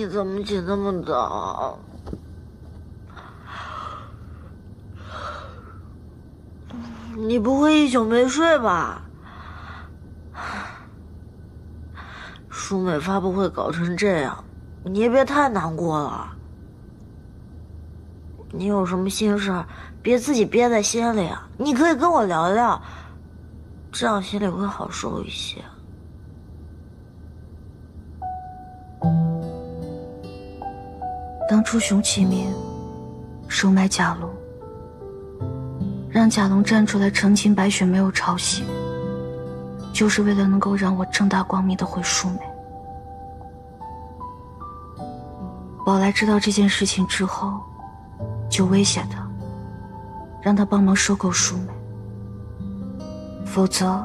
你怎么起这么早？你不会一宿没睡吧？舒美发布会搞成这样，你也别太难过了。你有什么心事，别自己憋在心里啊！你可以跟我聊聊，这样心里会好受一些。当初熊启明收买贾龙，让贾龙站出来澄清白雪没有抄袭，就是为了能够让我正大光明的回舒美。宝来知道这件事情之后，就威胁他，让他帮忙收购舒美，否则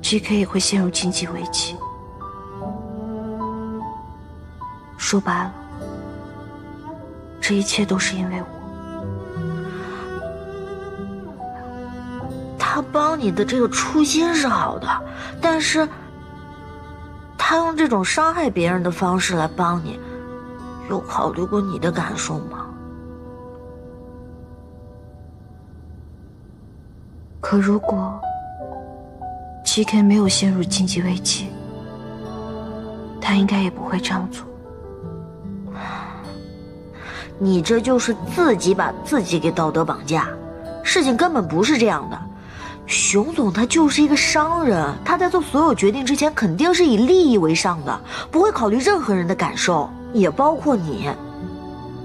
GK 也会陷入经济危机。说白了，这一切都是因为我。他帮你的这个初心是好的，但是他用这种伤害别人的方式来帮你。有考虑过你的感受吗？可如果 GK 没有陷入经济危机，他应该也不会这样做。你这就是自己把自己给道德绑架，事情根本不是这样的。熊总他就是一个商人，他在做所有决定之前肯定是以利益为上的，不会考虑任何人的感受。也包括你，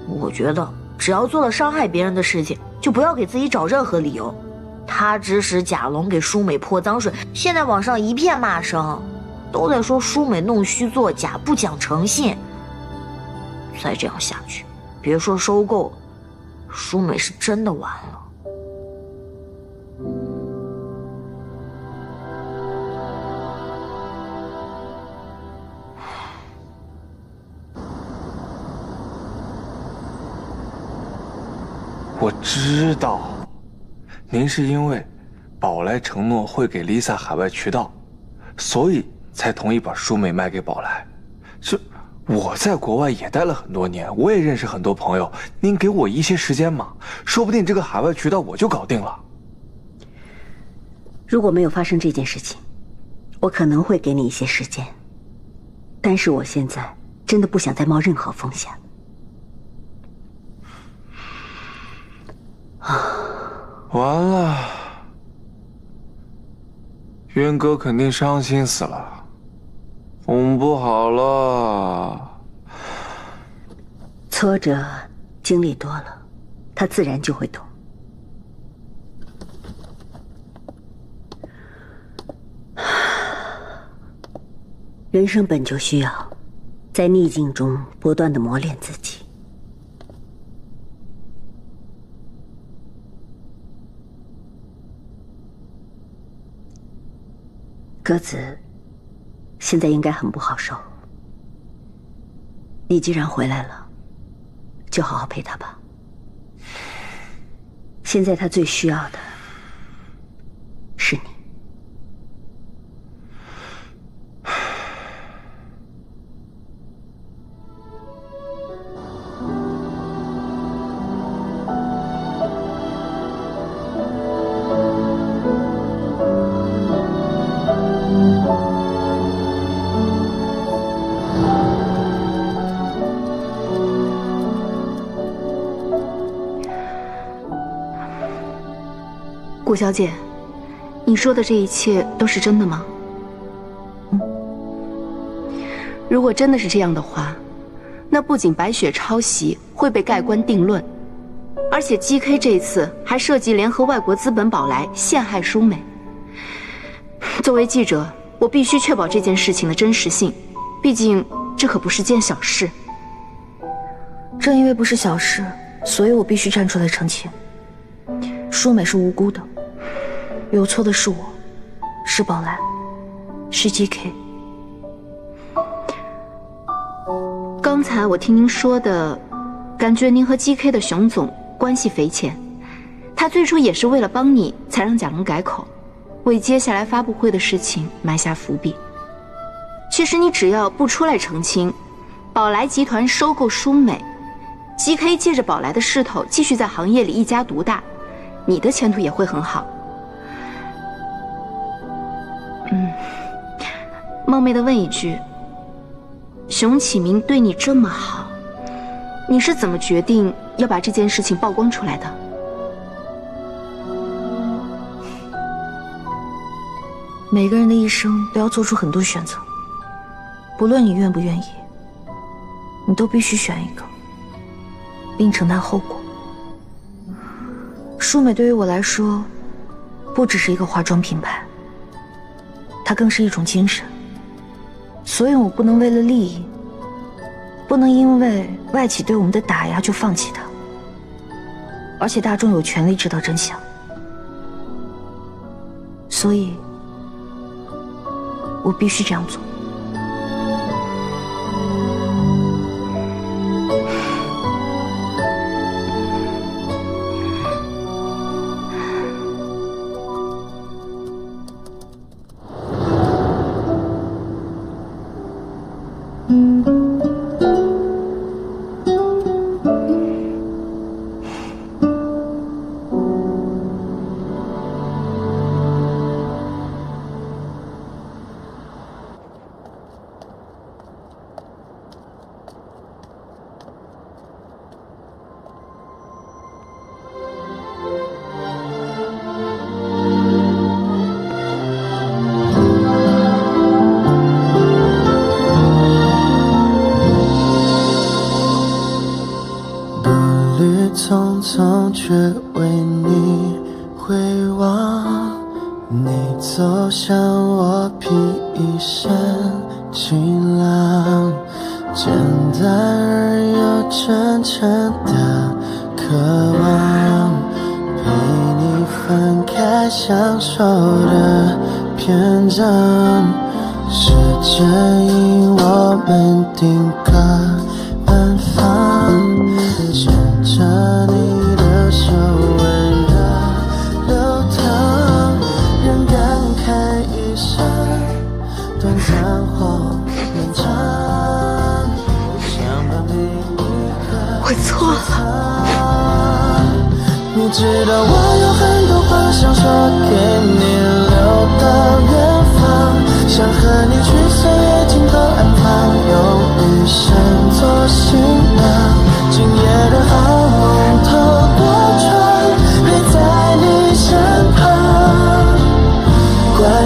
我觉得只要做了伤害别人的事情，就不要给自己找任何理由。他指使贾龙给舒美泼脏水，现在网上一片骂声，都在说舒美弄虚作假、不讲诚信。再这样下去，别说收购，舒美是真的完了。我知道，您是因为宝来承诺会给 Lisa 海外渠道，所以才同意把舒美卖给宝来。这我在国外也待了很多年，我也认识很多朋友。您给我一些时间嘛，说不定这个海外渠道我就搞定了。如果没有发生这件事情，我可能会给你一些时间。但是我现在真的不想再冒任何风险。完了，渊哥肯定伤心死了，哄不好了。挫折经历多了，他自然就会懂。人生本就需要在逆境中不断的磨练自己。鸽子现在应该很不好受。你既然回来了，就好好陪他吧。现在他最需要的小姐，你说的这一切都是真的吗？嗯，如果真的是这样的话，那不仅白雪抄袭会被盖棺定论，而且 GK 这一次还涉及联合外国资本宝来陷害舒美。作为记者，我必须确保这件事情的真实性，毕竟这可不是件小事。正因为不是小事，所以我必须站出来澄清，舒美是无辜的。有错的是我，是宝来，是 GK。刚才我听您说的，感觉您和 GK 的熊总关系匪浅，他最初也是为了帮你，才让贾龙改口，为接下来发布会的事情埋下伏笔。其实你只要不出来澄清，宝来集团收购舒美，GK 借着宝来的势头继续在行业里一家独大，你的前途也会很好。冒昧的问一句，熊启明对你这么好，你是怎么决定要把这件事情曝光出来的？每个人的一生都要做出很多选择，不论你愿不愿意，你都必须选一个，并承担后果。舒美对于我来说，不只是一个化妆品牌，它更是一种精神。所以我不能为了利益，不能因为外企对我们的打压就放弃它。而且大众有权利知道真相，所以。我必须这样做。定格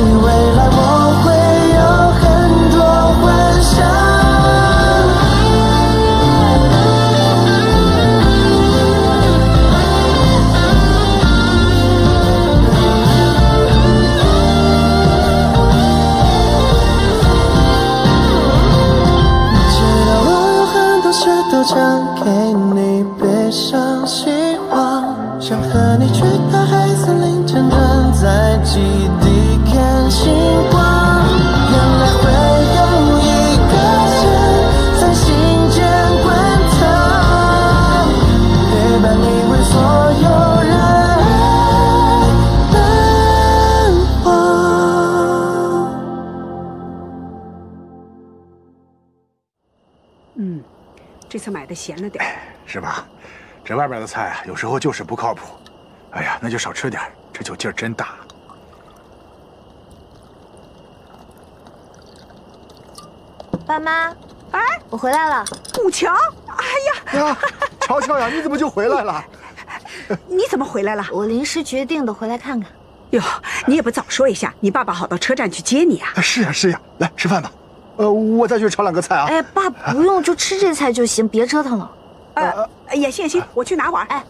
你未来。的菜啊，有时候就是不靠谱。哎呀，那就少吃点，这酒劲儿真大。爸妈，哎，我回来了。武强，哎呀，呀，乔乔呀，你怎么就回来了？你怎么回来了？我临时决定的，回来看看。哟，你也不早说一下，你爸爸好到车站去接你啊？是呀，是呀，来吃饭吧。呃，我再去炒两个菜啊！哎，爸，不用，就吃这菜就行，别折腾了。呃，也行也行，我去拿碗。哎，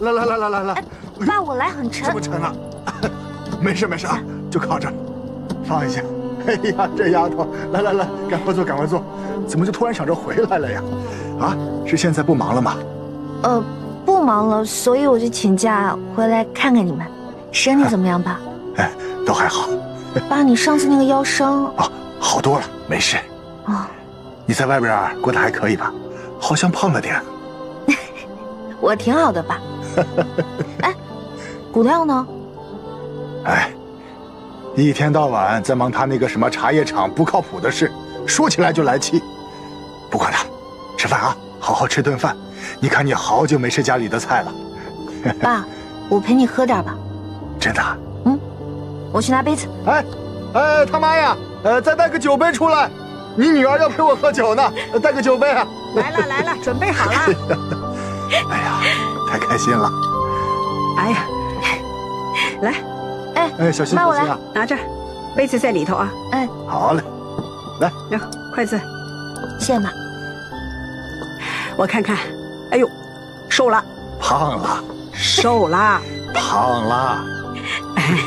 来来来来来来，爸，我来很沉。这么沉啊？没事没事啊，就靠着，放一下。哎呀，这丫头，来来来，赶快坐赶快坐。怎么就突然想着回来了呀？啊，是现在不忙了吗？呃，不忙了，所以我就请假回来看看你们。身体怎么样，爸？哎，都还好。爸，你上次那个腰伤啊？好多了，没事。哦，你在外边过得还可以吧？好像胖了点。我挺好的吧？哎，骨亮呢？哎，一天到晚在忙他那个什么茶叶厂不靠谱的事，说起来就来气。不管他，吃饭啊，好好吃顿饭。你看你好久没吃家里的菜了。爸，我陪你喝点吧。真的？嗯，我去拿杯子。哎，哎，他妈呀！呃，再带个酒杯出来，你女儿要陪我喝酒呢，带个酒杯啊！来了来了，准备好了。哎呀，太开心了！哎呀，来，哎哎，小心小心啊！拿着，杯子在里头啊。哎，好嘞，来，来，筷子，谢谢妈。我看看，哎呦，瘦了，胖了，瘦了，胖了。哎，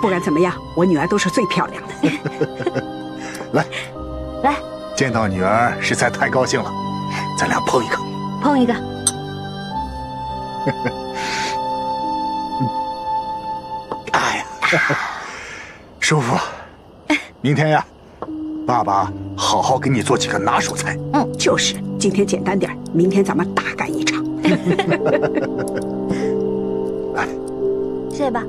不管怎么样，我女儿都是最漂亮的。来，来，见到女儿实在太高兴了，咱俩碰一个，碰一个。哎呀，舒服。明天呀，爸爸好好给你做几个拿手菜。嗯，就是，今天简单点，明天咱们大干一场。来，谢谢爸。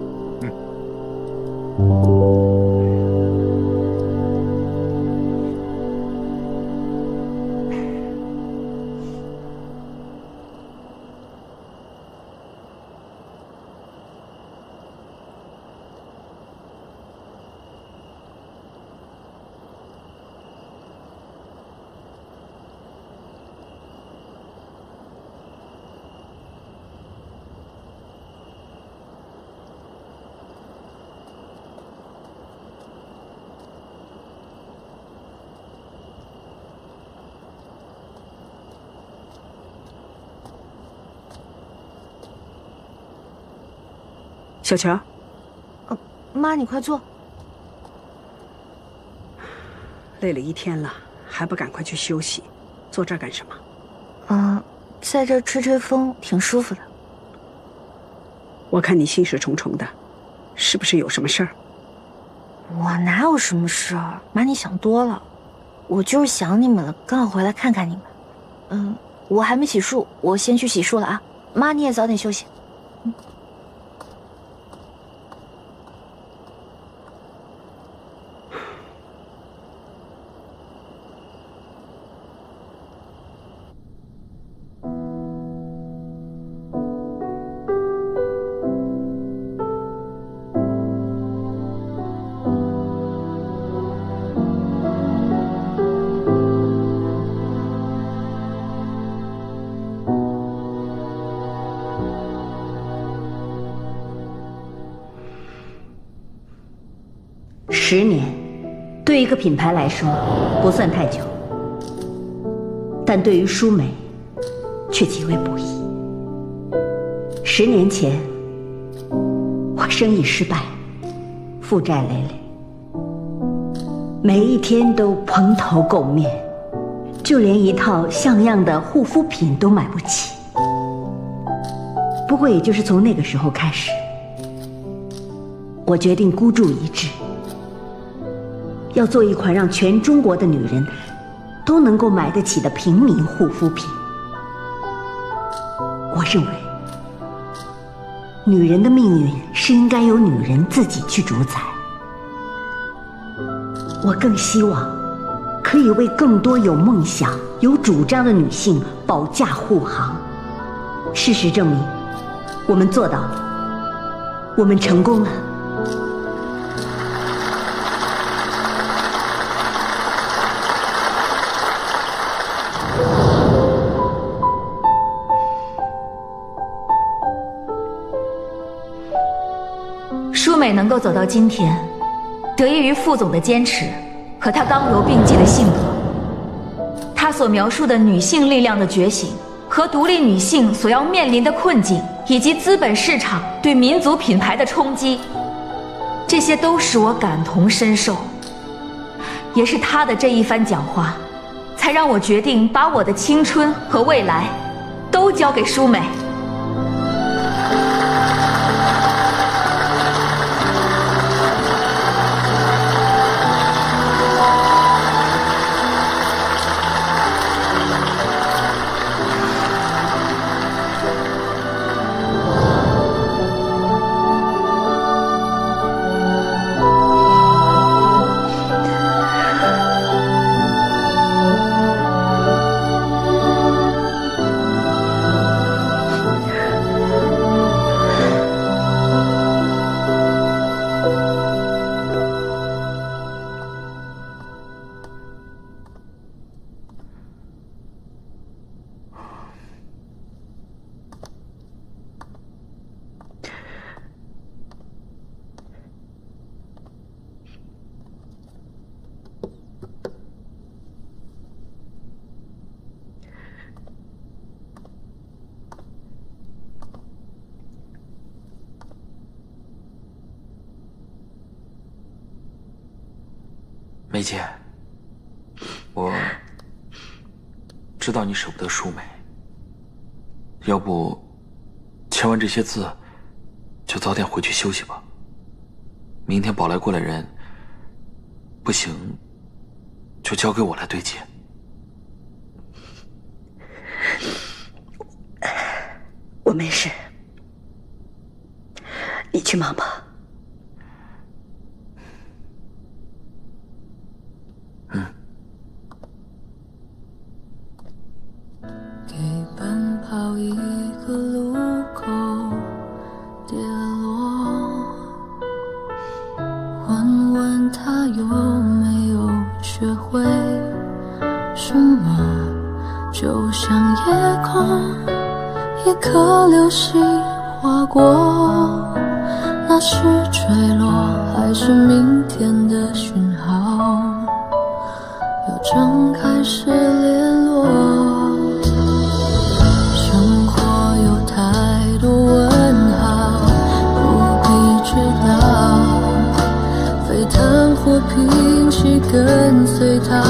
小乔，妈，你快坐。累了一天了，还不赶快去休息？坐这儿干什么？嗯，在这吹吹风挺舒服的。我看你心事重重的，是不是有什么事儿？我哪有什么事儿？妈，你想多了。我就是想你们了，刚好回来看看你们。嗯，我还没洗漱，我先去洗漱了啊。妈，你也早点休息。个品牌来说不算太久，但对于舒美，却极为不易。十年前，我生意失败，负债累累，每一天都蓬头垢面，就连一套像样的护肤品都买不起。不过，也就是从那个时候开始，我决定孤注一掷。要做一款让全中国的女人都能够买得起的平民护肤品。我认为，女人的命运是应该由女人自己去主宰。我更希望可以为更多有梦想、有主张的女性保驾护航。事实证明，我们做到了，我们成功了。走到今天，得益于副总的坚持和他刚柔并济的性格。他所描述的女性力量的觉醒和独立女性所要面临的困境，以及资本市场对民族品牌的冲击，这些都使我感同身受。也是他的这一番讲话，才让我决定把我的青春和未来，都交给舒美。梅姐，我知道你舍不得淑美，要不签完这些字，就早点回去休息吧。明天宝来过来人，不行就交给我来对接。我没事，你去忙吧。就像夜空一颗流星划过，那是坠落还是明天的讯号？要正开始联络。生活有太多问号，不必知道。沸腾或平息，跟随它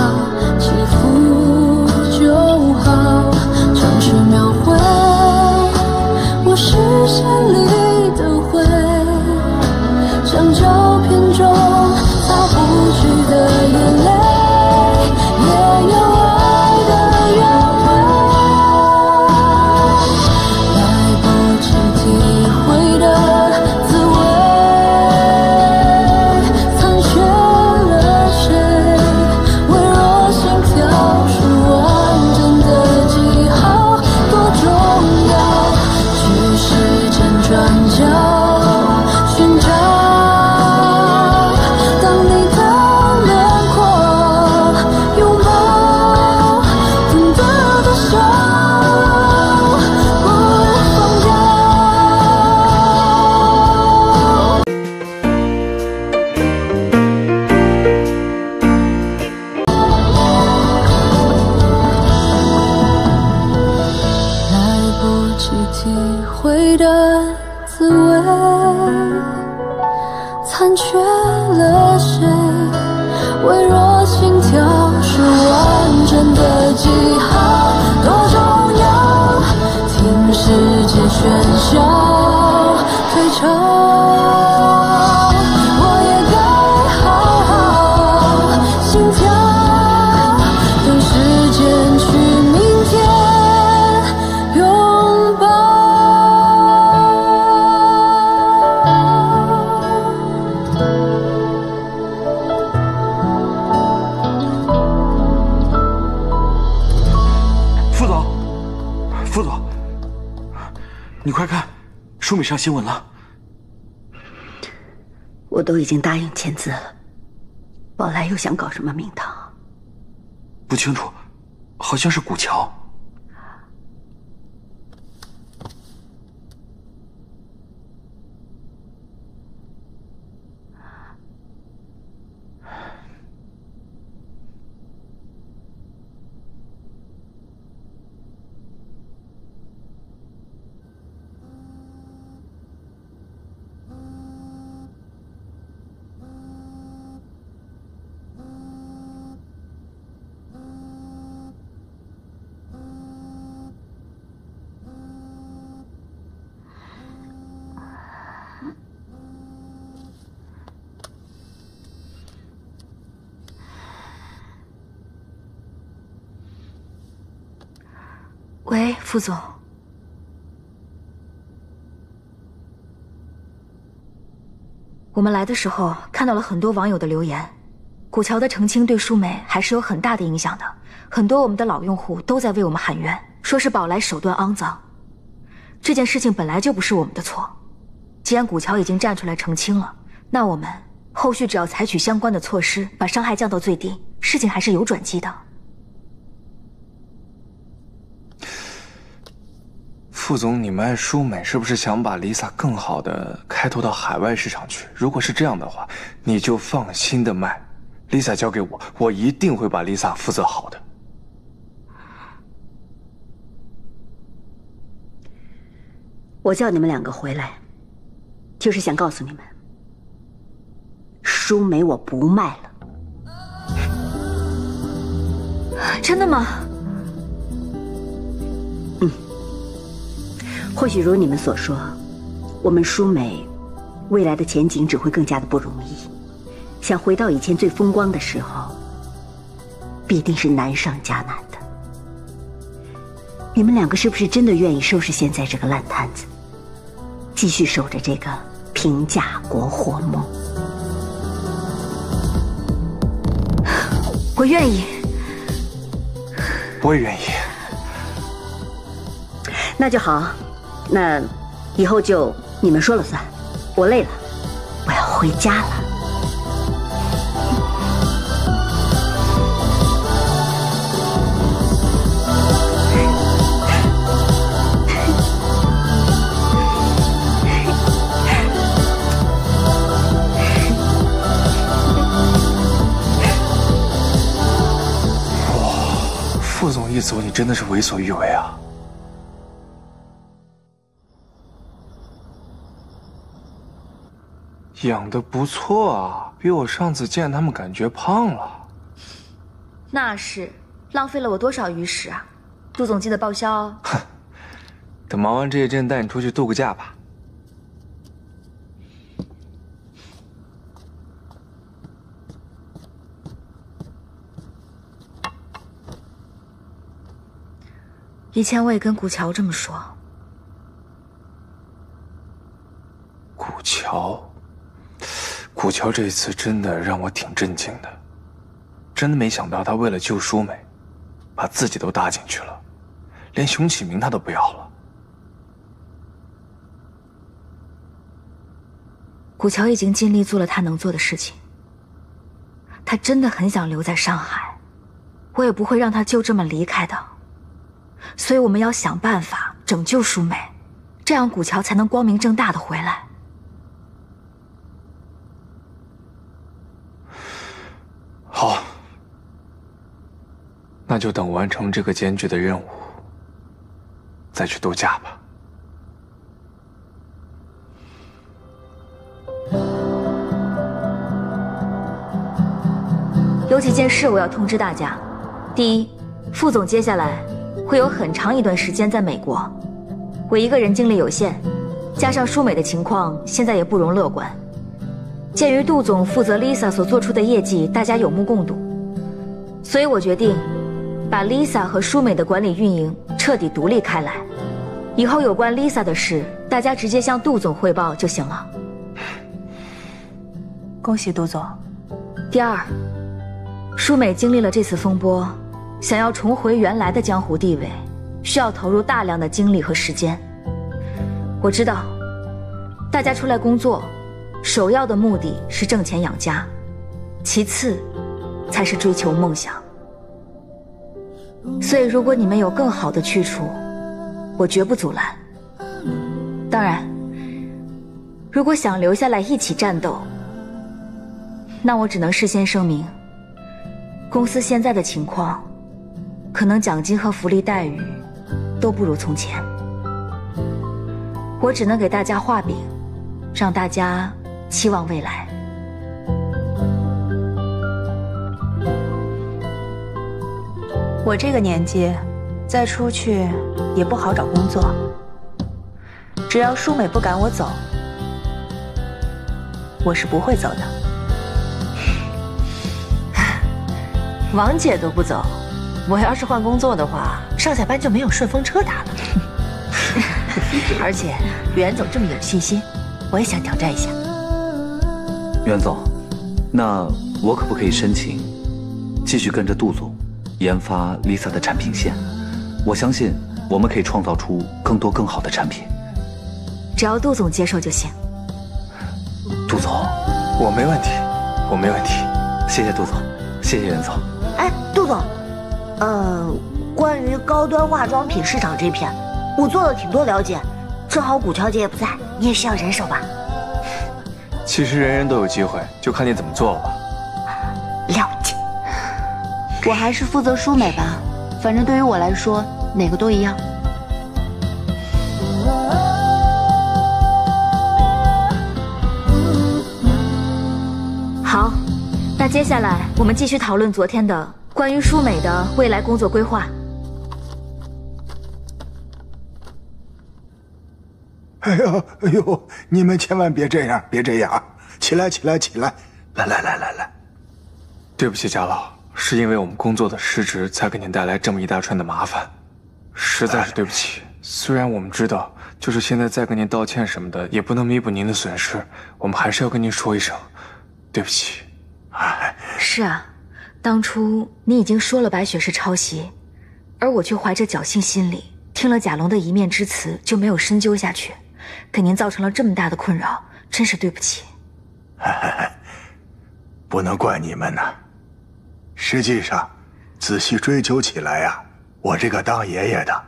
缺了谁？微弱心跳是完整的记号，多重要？听世界喧嚣退潮。新闻了。我都已经答应签字了，宝来又想搞什么名堂？不清楚，好像是古桥。喂，副总。我们来的时候看到了很多网友的留言，古桥的澄清对舒梅还是有很大的影响的。很多我们的老用户都在为我们喊冤，说是宝来手段肮脏。这件事情本来就不是我们的错，既然古桥已经站出来澄清了，那我们后续只要采取相关的措施，把伤害降到最低，事情还是有转机的。副总，你们爱舒美是不是想把 Lisa 更好的开拓到海外市场去？如果是这样的话，你就放心的卖，Lisa 交给我，我一定会把 Lisa 负责好的。我叫你们两个回来，就是想告诉你们，舒梅我不卖了。真的吗？或许如你们所说，我们舒美未来的前景只会更加的不容易。想回到以前最风光的时候，必定是难上加难的。你们两个是不是真的愿意收拾现在这个烂摊子，继续守着这个平价国货梦？我愿意。我也愿意。那就好，那以后就你们说了算。我累了，我要回家了。副总一走，你真的是为所欲为啊！养的不错啊，比我上次见他们感觉胖了。那是，浪费了我多少鱼食啊！杜总记得报销哦。等忙完这一阵，带你出去度个假吧。以前我也跟古桥这么说。古桥，古桥这一次真的让我挺震惊的，真的没想到他为了救舒美，把自己都搭进去了，连熊启明他都不要了。古桥已经尽力做了他能做的事情，他真的很想留在上海，我也不会让他就这么离开的。所以我们要想办法拯救舒美，这样古桥才能光明正大的回来。那就等完成这个艰巨的任务，再去度假吧。有几件事我要通知大家：第一，副总接下来会有很长一段时间在美国，我一个人精力有限，加上舒美的情况现在也不容乐观。鉴于杜总负责 Lisa 所做出的业绩，大家有目共睹，所以我决定把 Lisa 和舒美的管理运营彻底独立开来。以后有关 Lisa 的事，大家直接向杜总汇报就行了。恭喜杜总。第二，舒美经历了这次风波，想要重回原来的江湖地位，需要投入大量的精力和时间。我知道，大家出来工作。首要的目的是挣钱养家，其次才是追求梦想。所以，如果你们有更好的去处，我绝不阻拦。当然，如果想留下来一起战斗，那我只能事先声明：公司现在的情况，可能奖金和福利待遇都不如从前。我只能给大家画饼，让大家。期望未来。我这个年纪，再出去也不好找工作。只要舒美不赶我走，我是不会走的。王姐都不走，我要是换工作的话，上下班就没有顺风车打了。而且袁总这么有信心，我也想挑战一下。袁总，那我可不可以申请继续跟着杜总研发 Lisa 的产品线？我相信我们可以创造出更多更好的产品。只要杜总接受就行。杜总，我没问题，我没问题。谢谢杜总，谢谢袁总。哎，杜总，呃，关于高端化妆品市场这片，我做了挺多了解。正好古乔姐也不在，你也需要人手吧？其实人人都有机会，就看你怎么做了吧。我还是负责舒美吧，反正对于我来说，哪个都一样。好，那接下来我们继续讨论昨天的关于舒美的未来工作规划。哎呦哎呦，你们千万别这样，别这样，起来起来起来，来来来来来。对不起，贾老，是因为我们工作的失职，才给您带来这么一大串的麻烦，实在是对不起。虽然我们知道，就是现在再跟您道歉什么的，也不能弥补您的损失，我们还是要跟您说一声，对不起。哎，是啊，当初你已经说了白雪是抄袭，而我却怀着侥幸心理，听了贾龙的一面之词，就没有深究下去。给您造成了这么大的困扰，真是对不起。不能怪你们呐。实际上，仔细追究起来呀，我这个当爷爷的，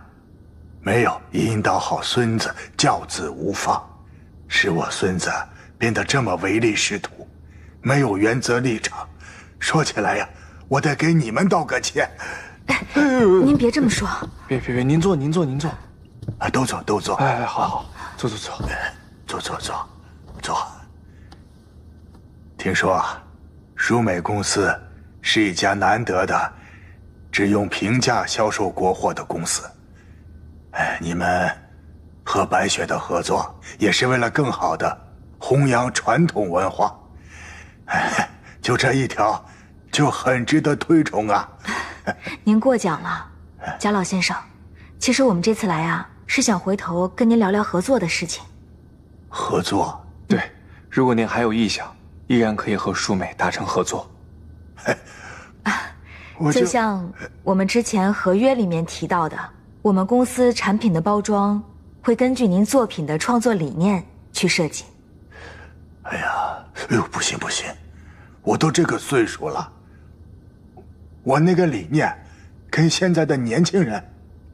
没有引导好孙子，教子无方，使我孙子变得这么唯利是图，没有原则立场。说起来呀，我得给你们道个歉。哎 您别这么说。别别别，您坐，您坐，您坐。啊，都坐，都坐。哎，好好。坐坐坐，坐坐坐，坐。听说啊，舒美公司是一家难得的，只用平价销售国货的公司。哎，你们和白雪的合作也是为了更好的弘扬传统文化。哎，就这一条，就很值得推崇啊。您过奖了，贾老先生。其实我们这次来啊。是想回头跟您聊聊合作的事情。合作，对，如果您还有意向，依然可以和舒美达成合作。啊，就像我们之前合约里面提到的，我们公司产品的包装会根据您作品的创作理念去设计。哎呀，哎呦，不行不行，我都这个岁数了，我那个理念跟现在的年轻人。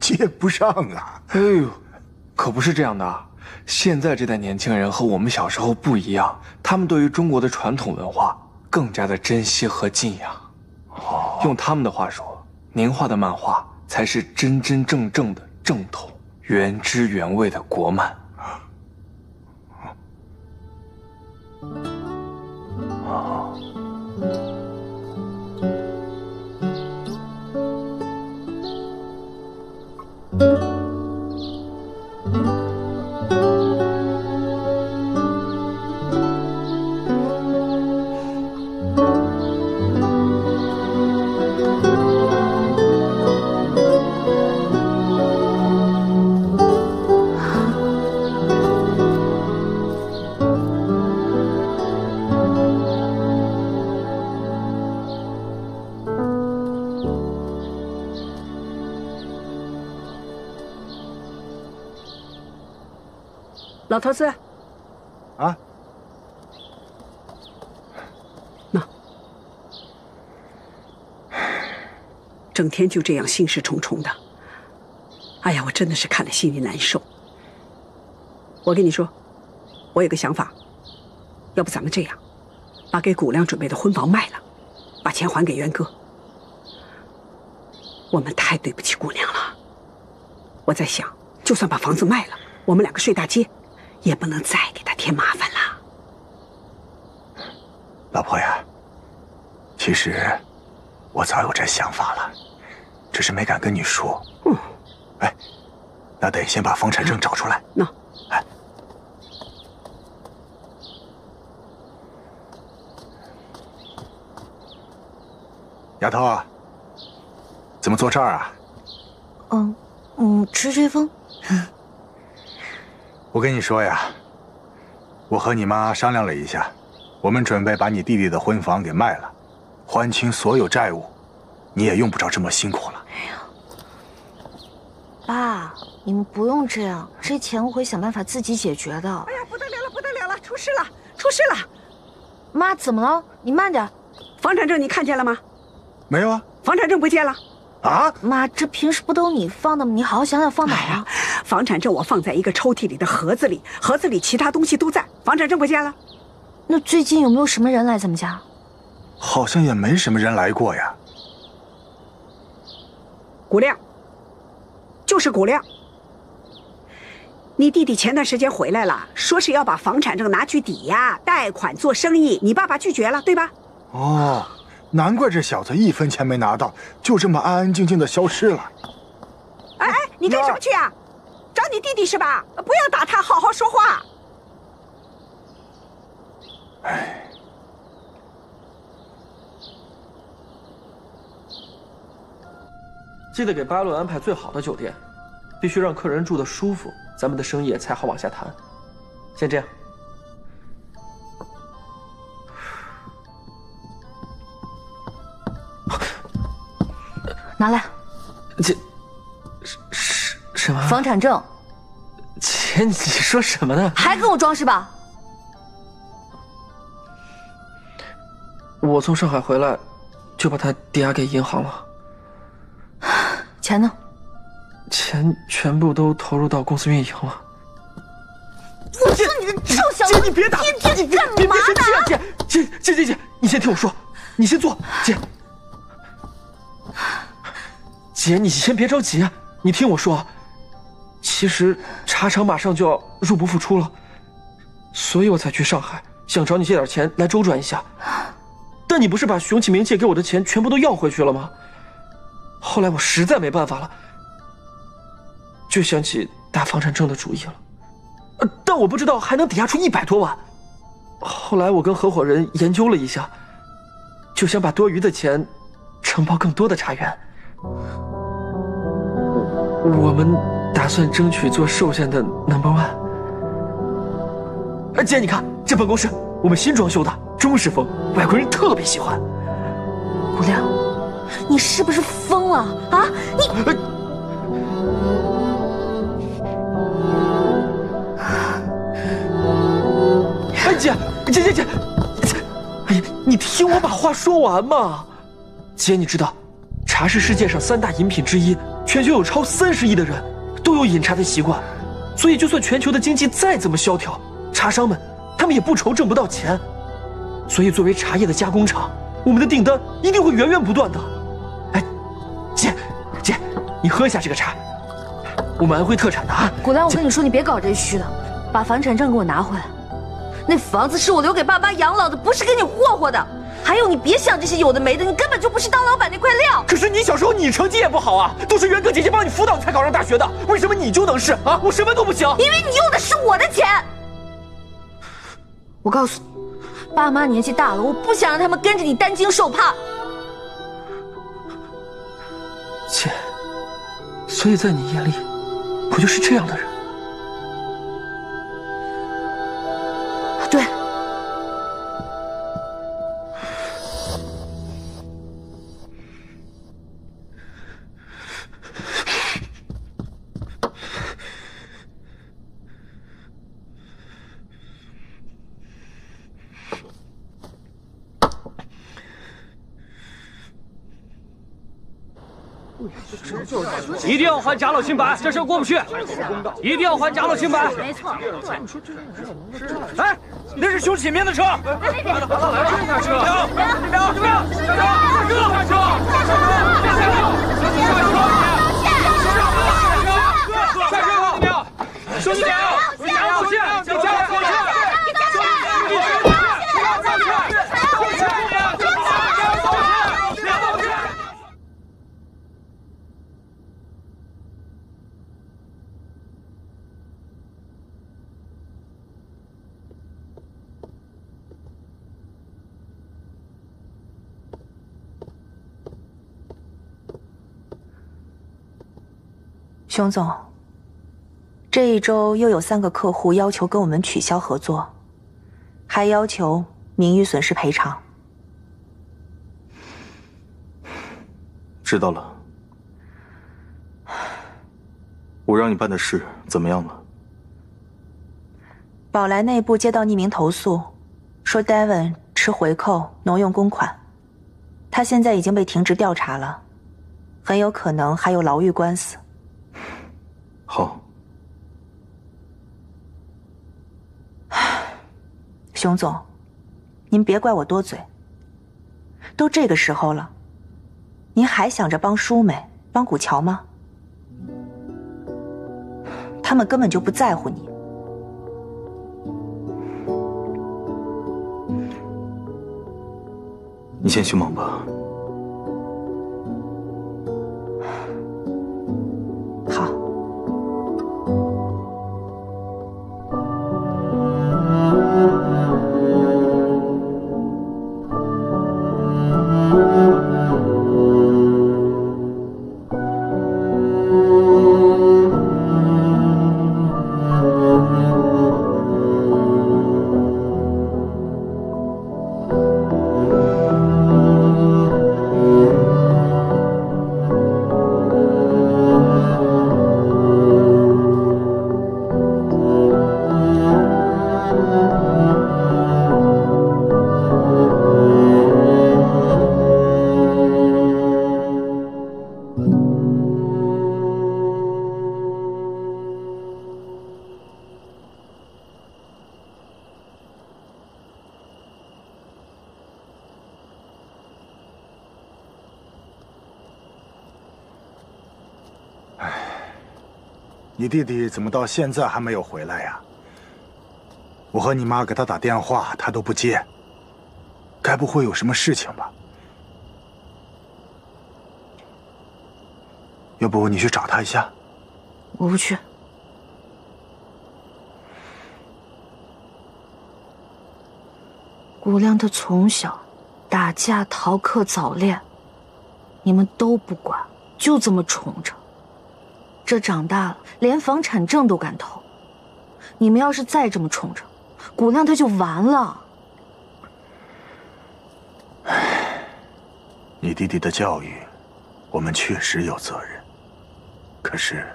接不上啊！哎呦，可不是这样的。现在这代年轻人和我们小时候不一样，他们对于中国的传统文化更加的珍惜和敬仰。用他们的话说，您画的漫画才是真真正正的正统、原汁原味的国漫。老头子，啊，那整天就这样心事重重的，哎呀，我真的是看了心里难受。我跟你说，我有个想法，要不咱们这样，把给谷亮准备的婚房卖了，把钱还给元哥。我们太对不起姑娘了。我在想，就算把房子卖了，我们两个睡大街。也不能再给他添麻烦了，老婆呀。其实我早有这想法了，只是没敢跟你说。嗯，哎，那得先把房产证找出来。那，哎，丫头啊，怎么坐这儿啊？嗯嗯，吹吹风。我跟你说呀，我和你妈商量了一下，我们准备把你弟弟的婚房给卖了，还清所有债务，你也用不着这么辛苦了。哎呀，爸，你们不用这样，这钱我会想办法自己解决的。哎呀，不得了了，不得了了，出事了，出事了！妈，怎么了？你慢点。房产证你看见了吗？没有啊，房产证不见了。啊，妈，这平时不都你放的吗？你好好想想放哪儿啊？房产证我放在一个抽屉里的盒子里，盒子里其他东西都在，房产证不见了。那最近有没有什么人来咱们家？好像也没什么人来过呀。古亮，就是古亮。你弟弟前段时间回来了，说是要把房产证拿去抵押贷款做生意，你爸爸拒绝了，对吧？哦，难怪这小子一分钱没拿到，就这么安安静静的消失了。哎哎，你干什么去啊？找你弟弟是吧？不要打他，好好说话。哎，记得给巴伦安排最好的酒店，必须让客人住的舒服，咱们的生意才好往下谈。先这样。拿来，这是是什么？房产证。姐，你说什么呢？还跟我装是吧？我从上海回来，就把它抵押给银行了。钱呢？钱全部都投入到公司运营了。我说你个臭小子！姐，你别打！天天干嘛呢？姐，姐姐姐姐，你先听我说，你先坐，姐。姐，你先别着急，你听我说。其实茶厂马上就要入不敷出了，所以我才去上海，想找你借点钱来周转一下。但你不是把熊启明借给我的钱全部都要回去了吗？后来我实在没办法了，就想起打房产证的主意了。但我不知道还能抵押出一百多万。后来我跟合伙人研究了一下，就想把多余的钱承包更多的茶园。我们打算争取做寿县的 number one。哎姐，你看这办公室，我们新装修的，中式风，外国人特别喜欢。吴亮，你是不是疯了啊？你，哎，姐，姐姐姐，哎呀，你听我把话说完嘛。姐，你知道，茶是世界上三大饮品之一，全球有超三十亿的人都有饮茶的习惯，所以就算全球的经济再怎么萧条，茶商们他们也不愁挣不到钱。所以作为茶叶的加工厂，我们的订单一定会源源不断的。哎，姐，姐，你喝一下这个茶，我们安徽特产的啊。果兰，我跟你说，你别搞这虚的，把房产证给我拿回来。那房子是我留给爸妈养老的，不是给你霍霍的。还有，你别想这些有的没的，你根本就不是当老板那块料。可是你小时候你成绩也不好啊，都是元哥姐姐帮你辅导才考上大学的，为什么你就能是啊？我什么都不行。因为你用的是我的钱。我告诉你，爸妈年纪大了，我不想让他们跟着你担惊受怕。姐，所以在你眼里，我就是这样的人。一定要还贾老清白，这事过不去。一定要还贾老清白。没错。哎，那是熊启明的车。来来来，这台车。停！停！下车！下车！下车！下车！下车！兄弟们，加道歉！加道歉！熊总，这一周又有三个客户要求跟我们取消合作，还要求名誉损失赔偿。知道了。我让你办的事怎么样了？宝来内部接到匿名投诉，说 Devon 吃回扣、挪用公款，他现在已经被停职调查了，很有可能还有牢狱官司。好，熊总，您别怪我多嘴。都这个时候了，您还想着帮舒美、帮古桥吗？他们根本就不在乎你。你先去忙吧。你弟弟怎么到现在还没有回来呀？我和你妈给他打电话，他都不接。该不会有什么事情吧？要不你去找他一下？我不去。古亮他从小打架、逃课、早恋，你们都不管，就这么宠着。这长大了，连房产证都敢偷。你们要是再这么宠着，古亮他就完了。唉，你弟弟的教育，我们确实有责任。可是，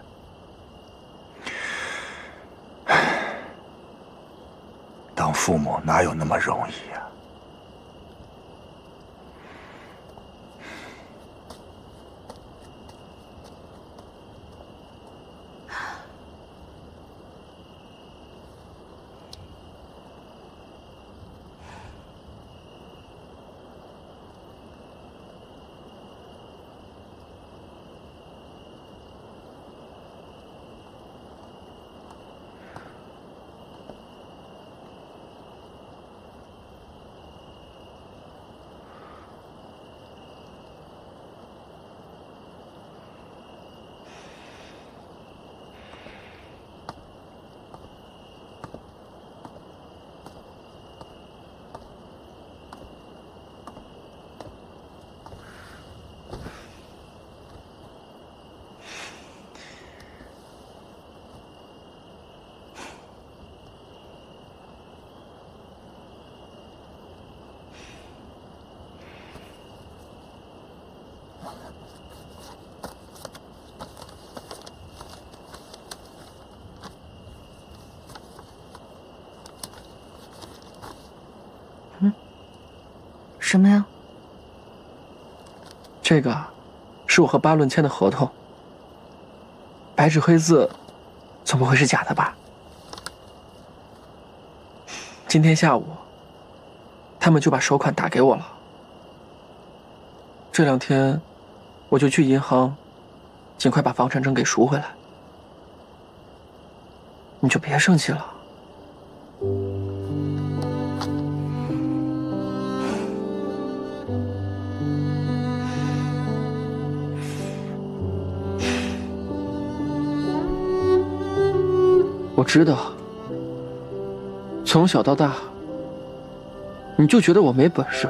唉，当父母哪有那么容易呀？什么呀？这个，是我和巴伦签的合同。白纸黑字，总不会是假的吧？今天下午，他们就把首款打给我了。这两天，我就去银行，尽快把房产证给赎回来。你就别生气了。我知道，从小到大，你就觉得我没本事，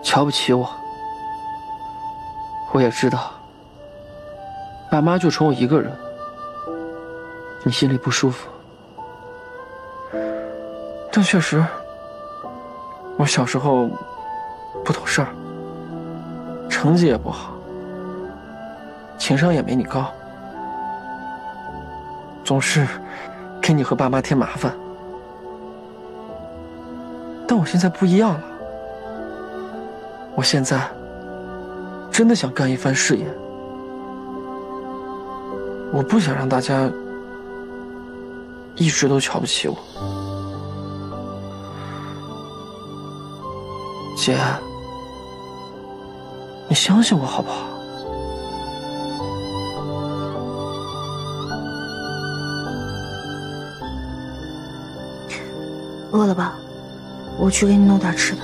瞧不起我。我也知道，爸妈就宠我一个人，你心里不舒服。但确实，我小时候不懂事儿，成绩也不好，情商也没你高。总是给你和爸妈添麻烦，但我现在不一样了。我现在真的想干一番事业，我不想让大家一直都瞧不起我。姐，你相信我好不好？饿了吧？我去给你弄点吃的。